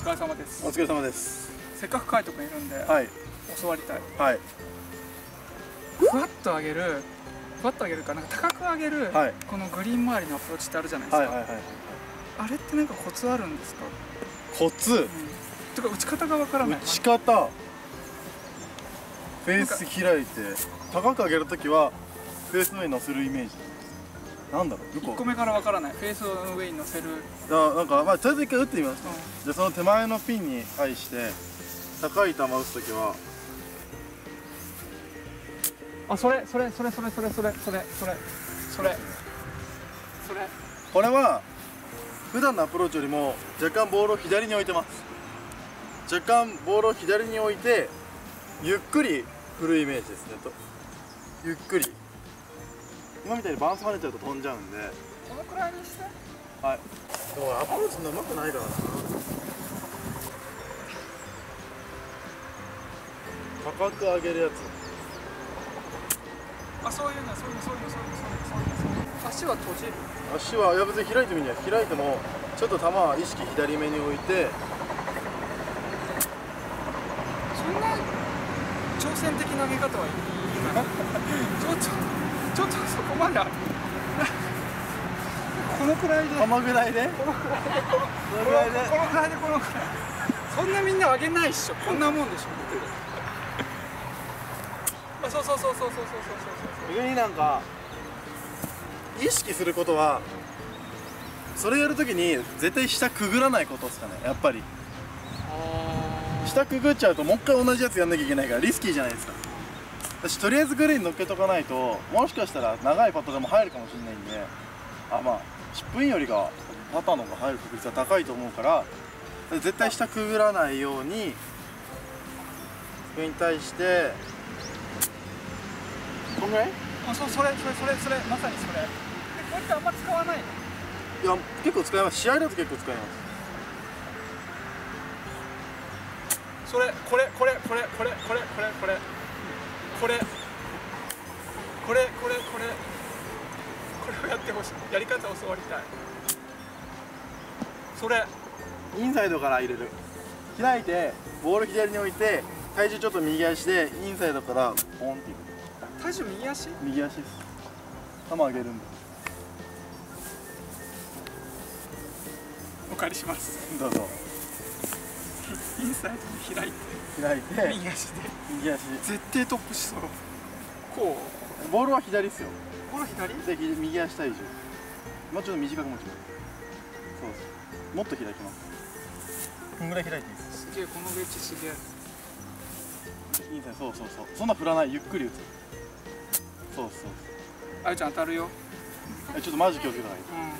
疲れ様です。お疲れ様です。せっかくカイト君いるんで、はい。教わりたい。はい。ふわっと上げるふわっと上げるかなんか高く上げる、はい。このグリーン周りのアプローチってあるじゃないですか、はいはいはいあれってなんかコツあるんですか、コツ。うん、てか打ち方がわからない。打ち方。フェース開いて高く上げるときはフェースの上に乗せるイメージなんだろうよ1く個目からわからない。フェースの上に乗せる、うん、あなんかまあとりあえず一回打ってみますじゃあその手前のピンに対して高い球打つときはあそれそれそれそれそれそれそれそれそれそれ。これは普段のアプローチよりも若干ボールを左に置いてます。若干ボールを左に置いてゆっくり振るイメージですね。とゆっくり今みたいにバウンス跳ねちゃうと飛んじゃうんで。このくらいにして。はい。でもアプローチのうまくないからな高く上げるやつ。あそういうのそういうのそういうのそういうのそういうのそういうの。足は閉じる。足はいや別に開いてみんや開いてもちょっと球は意識左目に置いて。そんな挑戦的な投げ方はいいかな。ちょっとちょっとそこまでこのくらいで。球ぐらいで？このくらいでこのぐらいで。このくらいでこのくらいそんなみんな上げないっしょ。こんなもんでしょ。あそうそうそうそうそうそうそうそう逆になんか意識することはそれやるときに絶対下くぐらないことですかね。やっぱり。あ下くぐっちゃうともう一回同じやつやんなきゃいけないからリスキーじゃないですか私とりあえずグリーンに乗っけとかないともしかしたら長いパットでも入るかもしれないんであまあチップインよりがパターの方が入る確率は高いと思うから絶対下くぐらないようにそれに対してこんぐらい？あそうそれそれそれそれまさにそれ。でこうやってあんま使わないの？いや結構使います。試合だと結構使います。それこれこれこれこれこれこれこれこれこれこれこれこれをやってほしい。やり方を教わりたい。それ。インサイドから入れる。開いてボール左に置いて体重ちょっと右足でインサイドからポンっていく。体重右足？右足です。球上げるんで。お借りします。どうぞインサイドに開い開いてて右足で。右足絶対トップしそう。こボールは左ですよ。うこれ左？でひ右足体重。もうちょっと短く持ちます。そうです。もっと開きます。こんぐらい開いていいですすげえこのウェッジすげえ。インサイドそうそうそう。そんな振らない。ゆっくり打つ。そうそうあゆちゃん当たるよ。えちょっとマジ気をつけた方がいい。うん。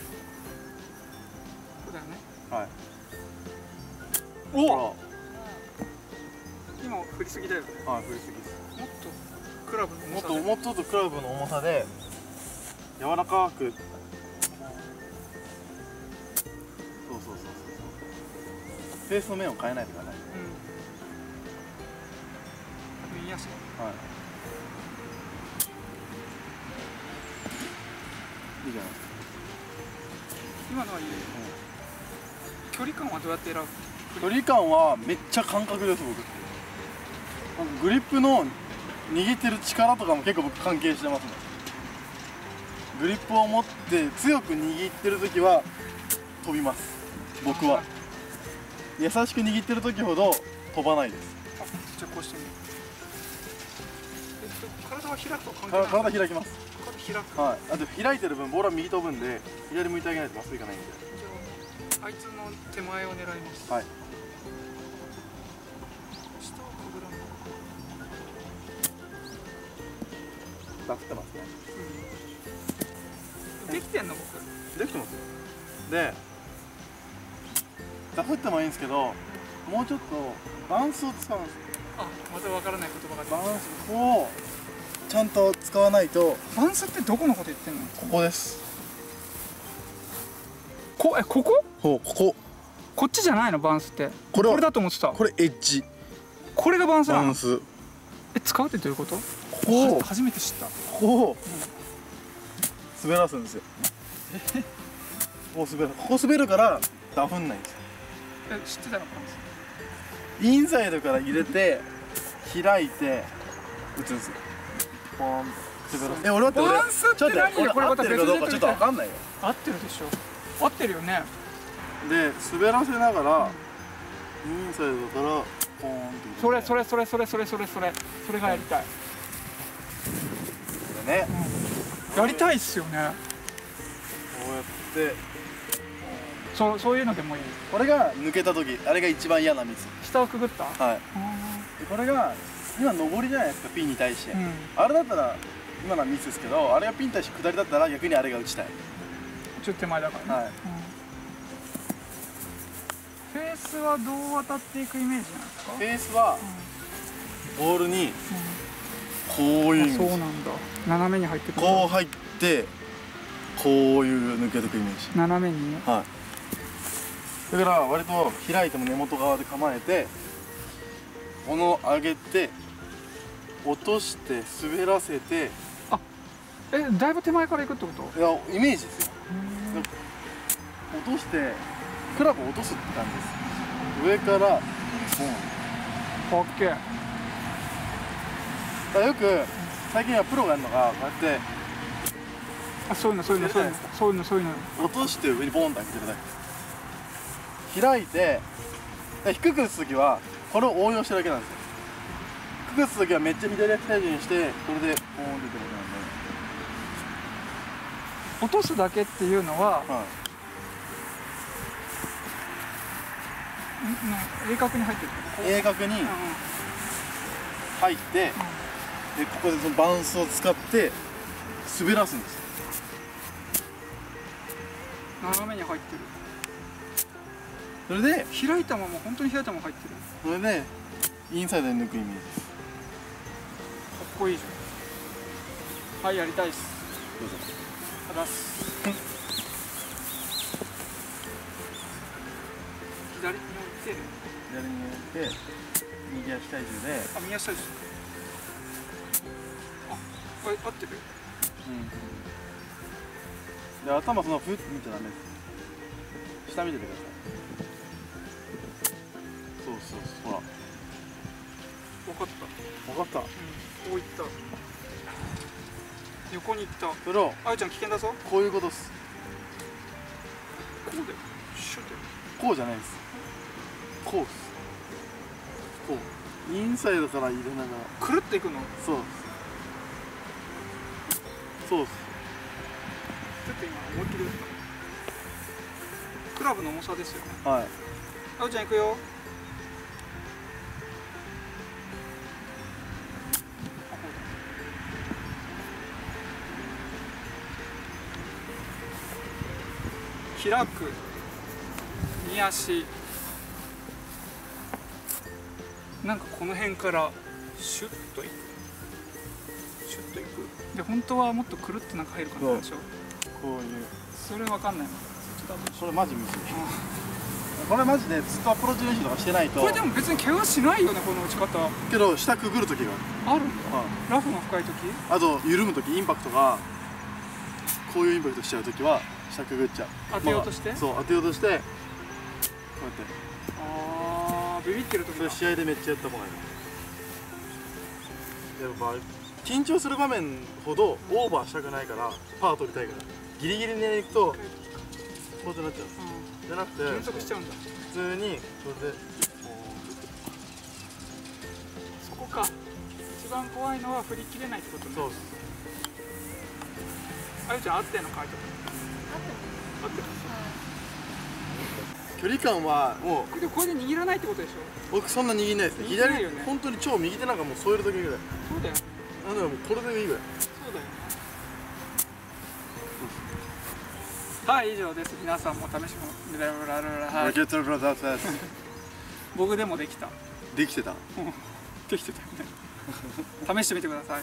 そうだよね。はいおほ今振りすぎだよね。らはい振りすぎ。ですもっとクラブのもっ重さもうちょっとクラブの重さで。柔らかく。そうそうそうそう。そうフェースの面を変えないでください。うん。右足はい。いいじゃない。ですか今のはいいよ。距離感はどうやって選ぶ？距離感はめっちゃ感覚です僕。僕グリップの握ってる力とかも結構僕関係してますね。グリップを持って強く握ってる時は飛びます。僕は。優しく握ってる時ほど飛ばないです。あじゃあこうしてみる。えっと体は開くと関係体開きます。体開く。はい。あと開いてる分ボールは右飛ぶんで左向いてあげないとまっすぐいかないんで。あいつの手前を狙います。はいダフってますね。うん。できてんの僕？できてますよ。でダフってもいいんですけどもうちょっとバウンスを使うんですよ。あまたわからない言葉がバウンスをちゃんと使わないとバウンスってどこのこと言ってんの？ここです。こえここ？ほうここ。こっちじゃないの？バウンスって。これはこれだと思ってた。これエッジ。これがバウンスなの？バウンス。こえ使うってどういうこと？こをは初めて知ったここを滑らすんですよ。ここ滑るここ滑るからダフんないんですよ。え知ってたの？かインサイドから入れて開いて打つんですよ。ポーンえ俺待って俺ちょっと待って何俺合ってるかどうかちょっと分かんないよ。合ってるでしょ。合ってるよね。で滑らせながらインサイドからポーンってそれそれそれそれそれそれそれそれがやりたいれね。やりたいっすよね。こうやって。そうそういうのでもいい。これが抜けた時あれが一番嫌なミス。下をくぐった？はい。でこれが今上りじゃないですかピンに対して、うん。あれだったら今のはミスですけどあれがピンに対して下りだったら逆にあれが打ちたい。ちょっと手前だからね、はい。うん。フェースはどう渡っていくイメージなんですか？フェースはボールにこういう。そうなんだ。斜めに入ってくるこう入ってこういう抜けてくイメージ。斜めに？はい。だから割と開いても根元側で構えてこの上げて落として滑らせて。えだいぶ手前から行くってこと？いやイメージですよ。落としてクラブを落とすって感じです。上からボン。かっけえだよく最近はプロがやるのがこうやってあそういうのそういうのそういうのそういうのそういうの。落として上にボンと上げてるだけ開いてで低く打つ時はこれを応用してるだけなんですよ。低く打つ時はめっちゃ左足体重にしてこれでボーンって出てるだけ落とすだけっていうのはなんで、はい、んん鋭角に入ってる鋭角にうんうん。入ってでここでそのバウンスを使って滑らすんです。よ斜めに入ってる。それで開いたまま本当に開いたまま入ってる。それでインサイドに抜くイメージ。ですかっこいいじゃん。はいやりたいっす。どうぞ。ただっす。左に置いて左に置いて右足体重で。あ右足ですあこれ合ってるで頭そのふって見ちゃダメです。下見ててください。そうそうそう。ほら。分かった。分かった。うん。こういった。横に行った。それをあゆちゃん危険だぞ。こういうことっす。こうでシュッてこうじゃないです。こうっす。こう。インサイドから入れながら。くるっていくの？そう。っすそうっす。ちょっと今思いっきり打った。クラブの重さですよね。はい。あゆちゃん行くよ。あこうだ開く右足。なんかこの辺からシュッといくシュッといく。で本当はもっとくるってなんか入る感じなんでしょ？こういう。それわかんないもん。それマジむずいこれマジでずっとアプローチ練習とかしてないと。これでも別に怪我しないよねこの打ち方。けど下くぐる時が。ある？ん。だある、はいラフが深い時？あと緩む時インパクトがこういうインパクトしちゃう時は下くぐっちゃう。当てようとして？まあそう当てようとしてこうやって。あービビってる時それだ試合でめっちゃやった方がいい。やっぱ緊張する場面ほどオーバーしたくないからパー取りたいから。ギリギリに行くとこうやってなっちゃう。うじゃなくてん減速しちゃうんだ。普通にそれでそこか。一番怖いのは振り切れないってことね。そうあゆちゃん合ってんの書いて合ってる距離感はもうでこれで握らないってことでしょ。僕そんな握んないですね。左本当に超右手なんかもう添える時ぐらい。そうだよねあでももうこれでいいぐらい。そうだよ。ねはい以上です。皆さんも試しもブラブラブラブラはい。ケットブラザーズです。僕でもできた。できてた？できてたよね。試してみてください。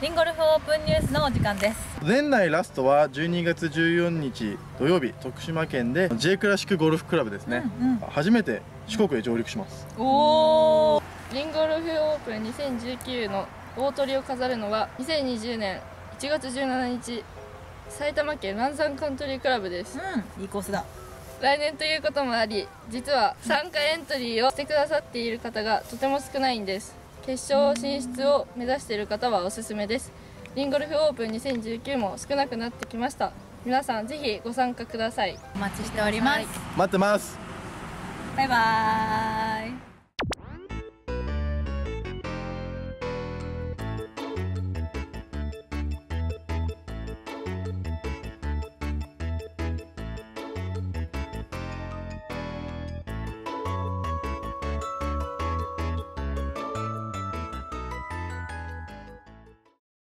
リンゴルフオープンニュースのお時間です。年内ラストは12月14日土曜日徳島県で J クラシックゴルフクラブですね、うんうん。初めて四国へ上陸します。おおリンゴルフオープン2019の大トリを飾るのは2020年1月17日埼玉県ランサンカントリークラブです。うんいいコースだ。来年ということもあり実は参加エントリーをしてくださっている方がとても少ないんです。決勝進出を目指している方はおすすめです。リンゴルフオープン2019も少なくなってきました。皆さんぜひご参加ください。お待ちしております。待ってます。バイバーイ